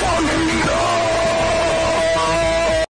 falling